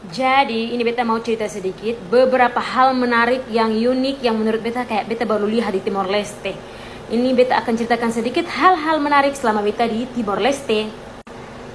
Jadi ini beta mau cerita sedikit beberapa hal menarik yang unik yang menurut beta kayak beta baru lihat di Timor Leste. Ini beta akan ceritakan sedikit hal-hal menarik selama beta di Timor Leste.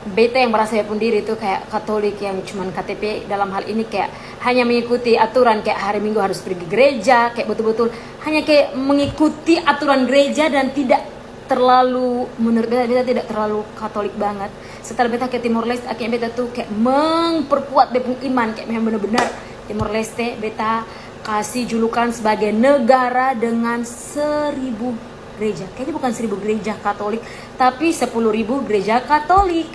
Beta yang merasa pun diri itu kayak Katolik yang cuman KTP dalam hal ini kayak hanya mengikuti aturan kayak hari Minggu harus pergi gereja kayak betul-betul hanya kayak mengikuti aturan gereja dan tidak terlalu menurut beta beta tidak terlalu katolik banget setelah beta ke Timor Leste akhirnya beta tuh kayak memperkuat beta iman. Kayak memang benar-benar Timor Leste beta kasih julukan sebagai negara dengan seribu gereja. Kayaknya bukan seribu gereja katolik tapi sepuluh ribu gereja katolik.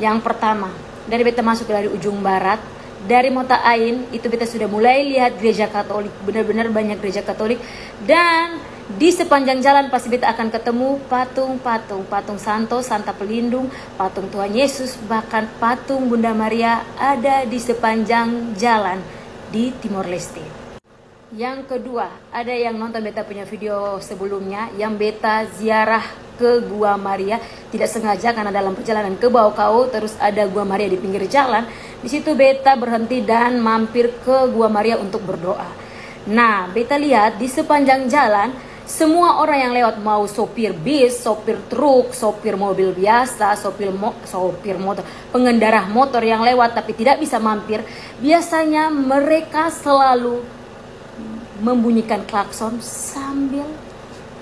Yang pertama dari beta masuk dari ujung barat dari Mota Ain itu beta sudah mulai lihat gereja katolik benar-benar banyak gereja katolik dan di sepanjang jalan pasti beta akan ketemu patung-patung, patung Santo, Santa Pelindung, patung Tuhan Yesus, bahkan patung Bunda Maria ada di sepanjang jalan di Timor Leste. Yang kedua, ada yang nonton beta punya video sebelumnya yang beta ziarah ke Gua Maria tidak sengaja karena dalam perjalanan ke bawah kau terus ada Gua Maria di pinggir jalan. Di situ beta berhenti dan mampir ke Gua Maria untuk berdoa. Nah, beta lihat di sepanjang jalan semua orang yang lewat mau sopir bis, sopir truk, sopir mobil biasa, sopir mo sopir motor, pengendara motor yang lewat tapi tidak bisa mampir, biasanya mereka selalu membunyikan klakson sambil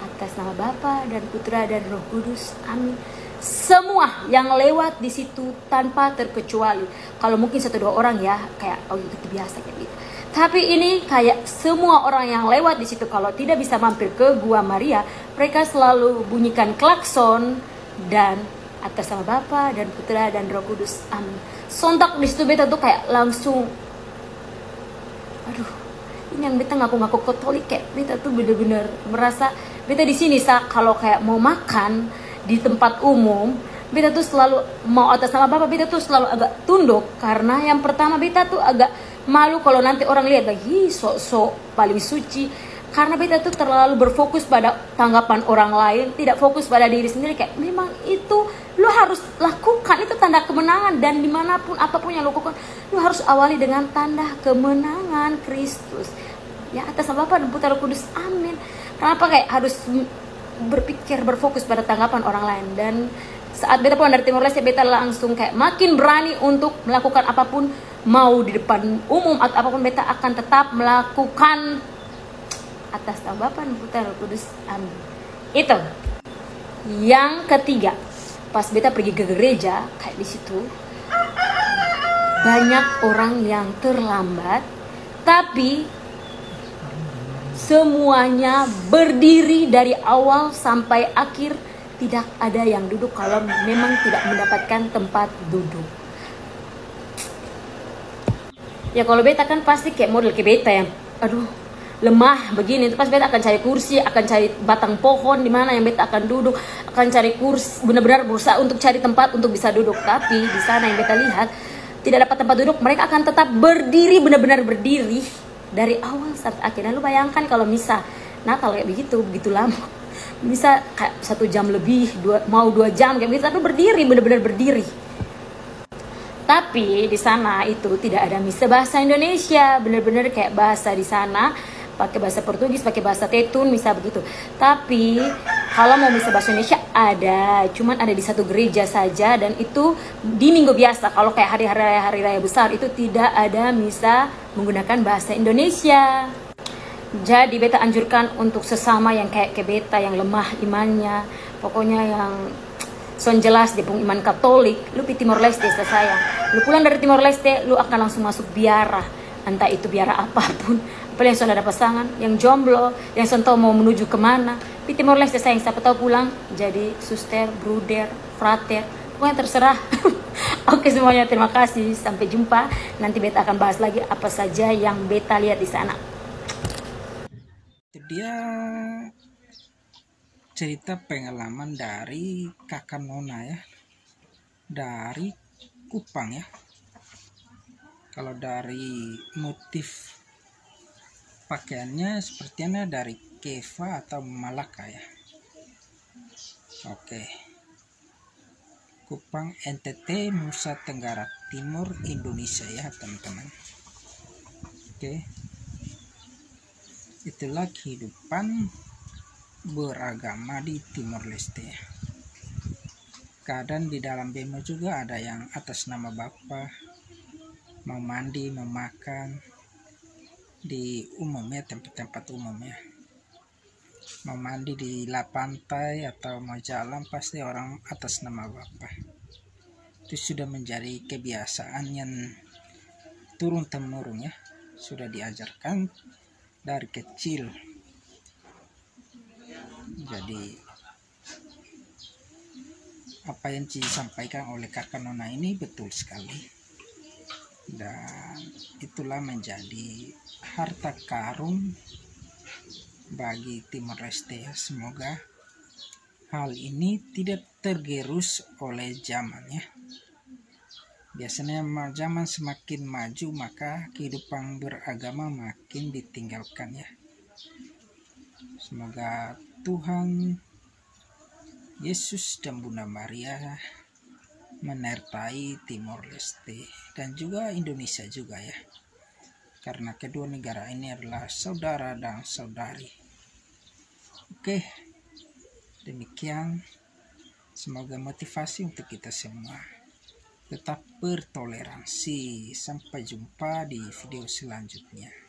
atas nama Bapa dan Putra dan Roh Kudus. Amin. Semua yang lewat di situ tanpa terkecuali. Kalau mungkin satu dua orang ya kayak oh itu biasa kayak gitu tapi ini kayak semua orang yang lewat di situ kalau tidak bisa mampir ke Gua Maria, mereka selalu bunyikan klakson dan atas nama Bapa dan Putra dan Roh Kudus. Amin. Sontak di situ beta tuh kayak langsung aduh yang beta ngaku-ngaku katolik kayak beta tuh bener-bener merasa beta di sini sa. Kalau kayak mau makan di tempat umum beta tuh selalu mau atas nama Bapak beta tuh selalu agak tunduk. Karena yang pertama beta tuh agak malu kalau nanti orang lihat lagi sok-sok paling suci karena beta tuh terlalu berfokus pada tanggapan orang lain tidak fokus pada diri sendiri kayak memang itu lo harus lakukan. Itu tanda kemenangan dan di mana pun apa pun yang lo lakukan lo harus awali dengan tanda kemenangan Kristus. Ya atas nama Bapa dan Putra Kudus amin. Kenapa kayak harus berpikir berfokus pada tanggapan orang lain? Dan saat beta pulang dari Timor Leste beta langsung kayak makin berani untuk melakukan apa pun mau di depan umum atau apa pun beta akan tetap melakukan atas dan Putra Kudus amin. Itu. Yang ketiga pas beta pergi ke gereja kayak di situ banyak orang yang terlambat tapi semuanya berdiri dari awal sampai akhir. Tidak ada yang duduk kalau memang tidak mendapatkan tempat duduk. Ya kalau beta kan pasti kayak model kayak beta yang aduh lemah begini. Itu pas beta akan cari kursi akan cari batang pohon di mana yang beta akan duduk. Akan cari kursi benar-benar berusaha untuk cari tempat untuk bisa duduk. Tapi di sana yang beta lihat tidak dapat tempat duduk mereka akan tetap berdiri benar-benar berdiri dari awal sampai akhirnya lu bayangkan kalau misal Natal kayak begitu begitu lama bisa kayak satu jam lebih dua, mau dua jam kayak gitu tapi berdiri bener-bener berdiri. Tapi di sana itu tidak ada misa bahasa Indonesia bener-bener kayak bahasa di sana pakai bahasa Portugis, pakai bahasa Tetun, misa begitu. Tapi kalau mau misa bahasa Indonesia ada, cuman ada di satu gereja saja dan itu di minggu biasa. Kalau kayak hari-hari hari raya besar itu tidak ada misa menggunakan bahasa Indonesia. Jadi beta anjurkan untuk sesama yang kayak ke beta yang lemah imannya, pokoknya yang son jelas dia pun iman Katolik, lu pi Timor Leste sayang. Lu pulang dari Timor Leste, lu akan langsung masuk biara, entah itu biara apa pun. Apalagi yang sudah ada pasangan, yang jomblo, yang tahu mau menuju ke mana. Pi Timor Leste siapa tahu pulang jadi suster, bruder, frater, pokoknya terserah. Oke semuanya terima kasih, sampai jumpa. Nanti beta akan bahas lagi apa saja yang beta lihat di sana dia cerita pengalaman dari kakak Nona ya dari Kupang ya kalau dari motif pakaiannya sepertinya dari Keva atau Malaka ya? Oke. Kupang NTT Nusa Tenggara timur Indonesia ya teman-teman. Oke. Itulah kehidupan beragama di Timor Leste kadang di dalam bemo juga ada yang atas nama Bapak mau mandi mau makan di umumnya tempat-tempat umumnya mau mandi di lap pantai atau mau jalan pasti orang atas nama Bapak. Itu sudah menjadi kebiasaan yang turun temurun ya. Sudah diajarkan dari kecil. Jadi apa yang disampaikan oleh kakak nona ini betul sekali. Dan itulah menjadi harta karun bagi Timor Leste semoga hal ini tidak tergerus oleh zamannya biasanya zaman semakin maju maka kehidupan beragama makin ditinggalkan ya. Semoga Tuhan Yesus dan Bunda Maria menyertai Timor Leste dan juga Indonesia juga ya. Karena kedua negara ini adalah saudara dan saudari. Oke. Demikian semoga motivasi untuk kita semua. Tetap bertoleransi. Sampai jumpa di video selanjutnya.